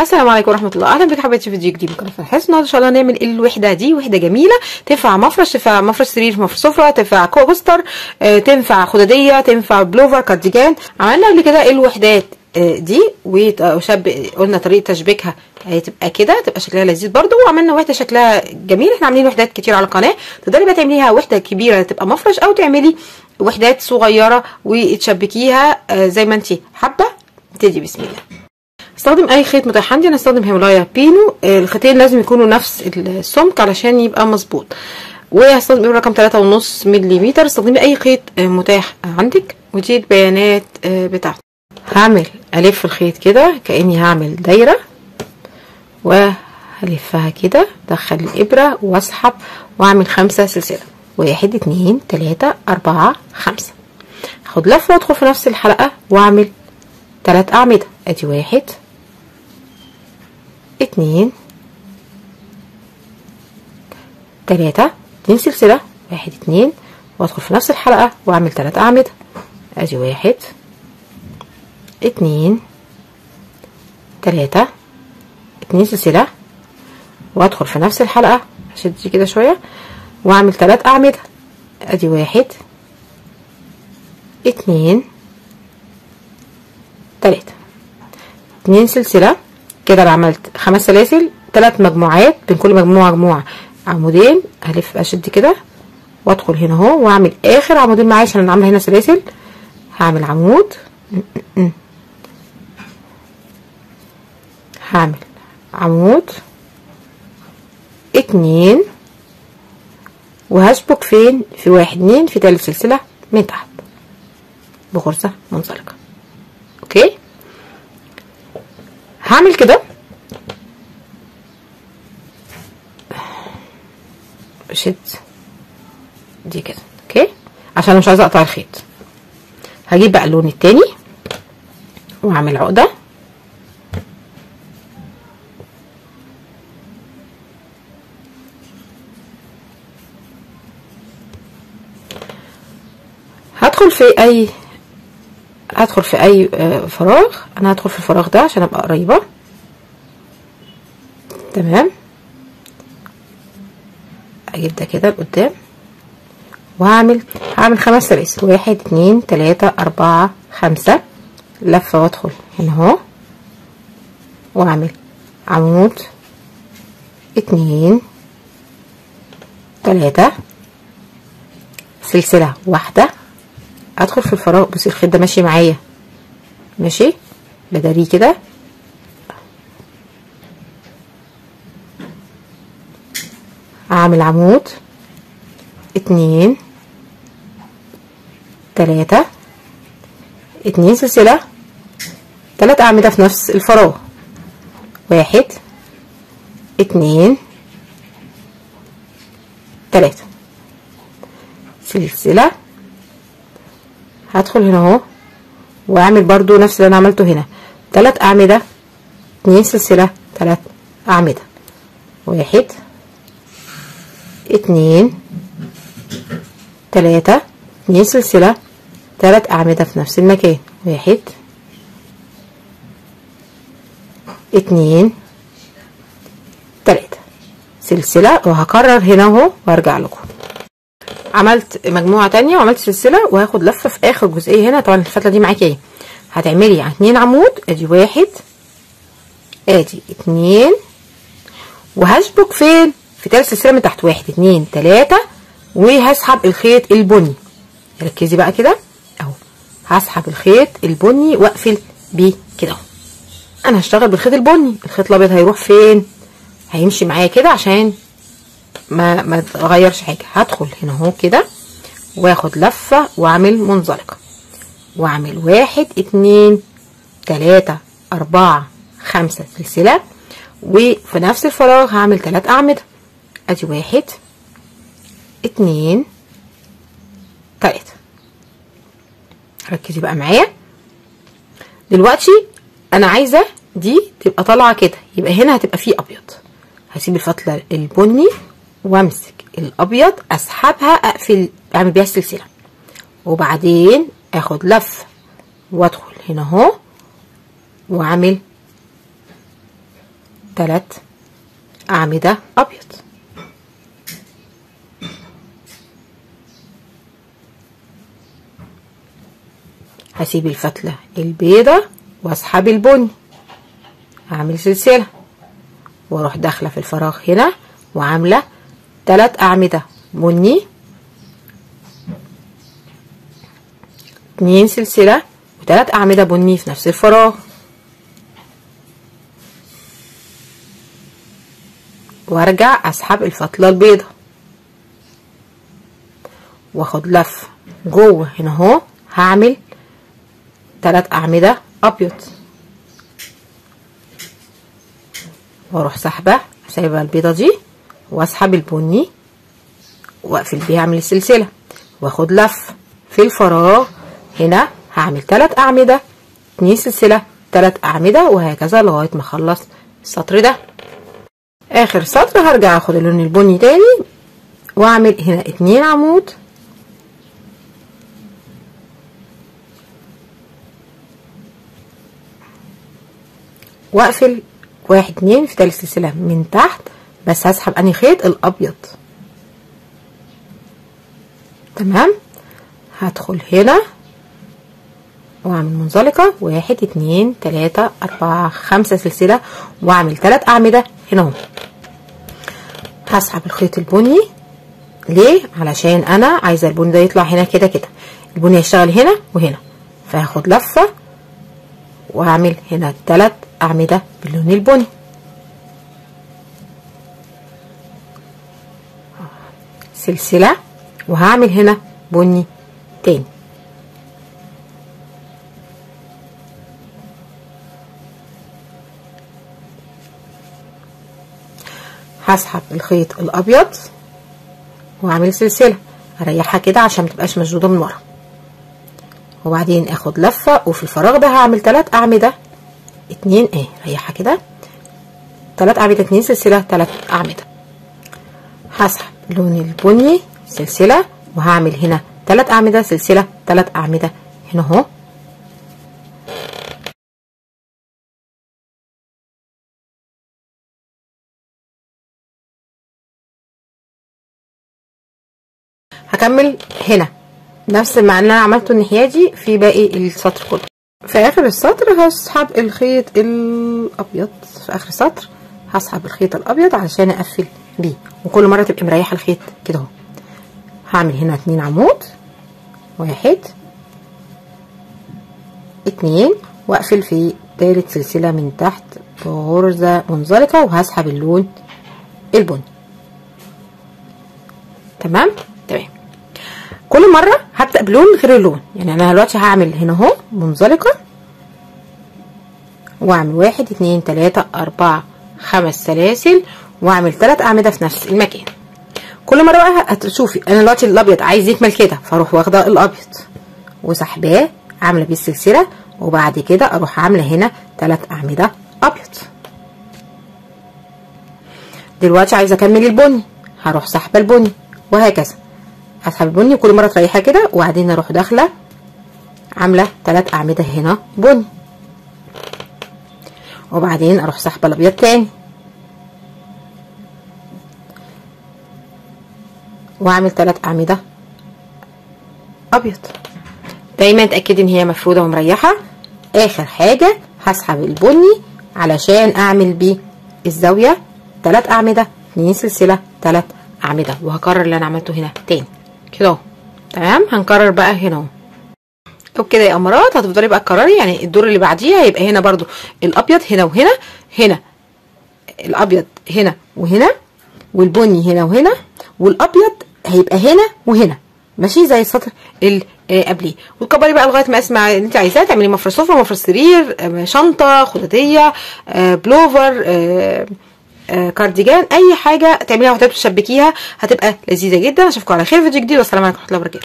السلام عليكم ورحمة الله. أهلا بك حبايبي في فيديو جديد من قناه فرحس النهارده إن شاء الله هنعمل الوحدة دي وحدة جميلة. تنفع مفرش تنفع مفرش سرير مفرش سفره تنفع coaster آه، تنفع خدادية تنفع بلوفر كارديجان عملنا قبل كده الوحدات آه، دي وشاب قلنا طريقة تشبيكها هتبقى كده تبقى شكلها لذيذ برده وعملنا وحدة شكلها جميل. إحنا عاملين وحدات كتير على القناة. تقدري بقى تعمليها وحدة كبيرة تبقى مفرش أو تعملي وحدات صغيرة وتشبكيها آه، زي ما انت حابة. ابتدي بسم الله. استخدم أي خيط متاح عندي أنا استخدم هيمالايا بينو. آه، الخيطين لازم يكونوا نفس السمك علشان يبقى مظبوط. وهستخدم ابره رقم تلاتة ونص مليمتر. استخدمي أي خيط آه، متاح عندك ودي البيانات آه، بتاعته هعمل ألف الخيط كده كأني هعمل دايرة وهلفها كده أدخل الإبرة وأسحب وأعمل خمسة سلسلة. واحد اتنين تلاتة أربعة خمسة. هاخد لفة وأدخل في نفس الحلقة وأعمل تلات أعمدة. أدي واحد. اتنين. تلاتة. اتنين سلسلة. واحد اتنين. وادخل في نفس الحلقة واعمل تلات أعمدة. ادي واحد. اتنين. تلاتة. اتنين سلسلة. وادخل في نفس الحلقة. دي كده شوية. واعمل تلات أعمدة. ادي واحد. اتنين. تلاتة. اتنين سلسلة. كده أنا عملت خمس سلاسل تلات مجموعات بين كل مجموعة مجموعة. عمودين هلف اشد كده وأدخل هنا أهو وأعمل آخر عمودين معايا عشان أنا عاملة هنا سلاسل. هعمل عمود. هعمل عمود. اتنين. وهشبك فين؟ في واحد اتنين في تالت سلسلة. من تحت. بغرزة منزلقة okay؟ هعمل كده. بشد دي كده. okay؟ عشان مش عايزة أقطع الخيط. هجيب بقى اللون التاني واعمل عقدة. هدخل في أي هدخل في أي آه، فراغ. أنا هدخل في الفراغ ده عشان أبقى قريبة. تمام. أجيب ده كده لقدام. وهعمل هعمل خمس سلاسل واحد اتنين تلاتة أربعة خمسة. لفة وأدخل. هنا أهو. وأعمل عمود. اتنين تلاتة. سلسلة واحدة. أدخل في الفراغ بصي الخيط ده ماشي معايا. ماشي؟ بداريه كده. أعمل عمود. اتنين. تلاتة. اتنين سلسلة. تلات أعمدة في نفس الفراغ. واحد. اتنين. تلاتة. سلسلة. هدخل هنا اهو واعمل برضو نفس اللي أنا عملته هنا. تلات أعمدة اتنين سلسلة تلات أعمدة. واحد اتنين تلاتة اتنين سلسلة تلات أعمدة في نفس المكان. واحد اتنين تلاتة. سلسلة وهكرر هنا اهو وارجع لكم. عملت مجموعة تانية وعملت سلسلة وهاخد لفة في آخر جزئية هنا. طبعا الفتلة دي معاكي اهي هتعملي اتنين عمود آدي واحد آدي اتنين. وهشبك فين؟ في تالت سلسلة من تحت. واحد اتنين تلاتة. وهسحب الخيط البني. ركزي بقى كده أهو. هسحب الخيط البني وأقفل بيه كده أهو. أنا هشتغل بالخيط البني. الخيط الأبيض هيروح فين؟ هيمشي معايا كده عشان ما ما تغيرش حاجة. هدخل هنا اهو كده واخد لفة واعمل منزلقة. واعمل واحد اتنين تلاتة اربعة خمسة سلسلة. وفي نفس الفراغ هعمل تلات أعمدة. أدي واحد اتنين تلاتة. ركزي بقى معايا. دلوقتي أنا عايزة دي تبقى طالعة كده يبقى هنا هتبقى فيه أبيض. هسيب الفتلة البني وامسك الأبيض أسحبها أقفل أعمل بيها السلسلة. وبعدين آخد لفه وأدخل هنا أهو وأعمل تلات أعمدة أبيض. هسيب الفتلة البيضة وأسحب البني. أعمل سلسلة. وأروح داخلة في الفراغ هنا وعاملة تلات أعمدة. بني اتنين سلسلة وتلات أعمدة بني في نفس الفراغ. وأرجع أسحب الفتلة البيضة. واخد لف. جوه هنا اهو هعمل تلات أعمدة أبيض. وأروح سحبة. سايبة البيضة دي. واسحب البني واقفل بيها اعمل السلسله واخد لف في الفراغ. هنا هعمل تلات أعمدة اتنين سلسلة تلات أعمدة وهكذا لغاية ما أخلص السطر ده. آخر سطر هرجع آخد اللون البني تاني وأعمل هنا اتنين عمود. واقفل واحد اتنين في تالت سلسلة من تحت. بس هسحب أنهي خيط؟ الأبيض. تمام؟ هدخل هنا وأعمل منزلقة. واحد اتنين تلاتة أربعة خمسة سلسلة وأعمل تلات أعمدة. هنا أهو. هسحب الخيط البني. ليه؟ علشان أنا عايزة البني ده يطلع هنا كده كده. البني هيشتغل هنا وهنا. فهاخد لفة وأعمل هنا تلات أعمدة باللون البني. سلسلة. وهعمل هنا بني تاني. هسحب الخيط الأبيض وأعمل سلسلة. أريحها كده عشان متبقاش مشدودة من ورا. وبعدين آخد لفة وفي الفراغ ده هعمل تلات أعمدة. اتنين إيه ريحها كده. تلات أعمدة اتنين سلسلة تلات أعمدة. هسحب. لون البني سلسلة. وهعمل هنا تلات أعمدة سلسلة تلات أعمدة. هنا أهو. هكمل هنا. نفس اللي أنا عملته الناحيه دي في باقي السطر كله. في آخر السطر هسحب الخيط الأبيض. في آخر السطر هسحب الخيط الأبيض علشان أقفل. بيه. وكل مرة تبقي مريحة الخيط كده اهو. هعمل هنا اتنين عمود. واحد. اتنين. واقفل في تالت سلسلة من تحت بغرزه منزلقة وهسحب اللون البني. تمام؟ تمام. كل مرة هبدأ بلون غير اللون. يعني أنا دلوقتي هعمل هنا اهو منزلقة. وأعمل واحد اتنين تلاتة أربعة خمس سلاسل. واعمل تلات أعمدة في نفس المكان. كل مره بقى هتشوفي أنا دلوقتي الأبيض عايز يكمل كده فأروح واخدة الأبيض. وسحباه عاملة بيه السلسلة وبعد كده أروح عاملة هنا تلات أعمدة أبيض. دلوقتي عايزة أكمل البني هروح سحبه البني وهكذا. هسحب البني كل مرة تريحها كده وبعدين أروح داخلة عاملة تلات أعمدة هنا بني. وبعدين أروح سحبه الأبيض تاني. وأعمل تلات أعمدة. أبيض. دايما اتاكدي إن هي مفرودة ومريحة. آخر حاجة هسحب البني علشان أعمل بيه الزاوية. تلات أعمدة اتنين سلسلة تلات أعمدة. وهكرر اللي أنا عملته هنا تاني. كده أهو. تمام؟ هنكرر بقى هنا أهو. وبكده يا أمارات هتفضلي بقى تكرري. يعني الدور اللي بعديه هيبقى هنا برضو الأبيض هنا وهنا هنا. الأبيض هنا وهنا والبني هنا وهنا والأبيض هيبقى هنا وهنا. ماشي؟ زي السطر اللي قبليه. وتكبري بقى لغاية ما اسمع انت عايزاه. تعملي مفرش سفرة مفرش سرير شنطة خدادية بلوفر كارديجان أي حاجة تعمليها وتشبكيها هتبقى لذيذة جدا. أشوفكم على خير في فيديو جديد. والسلام عليكم ورحمة الله وبركاته.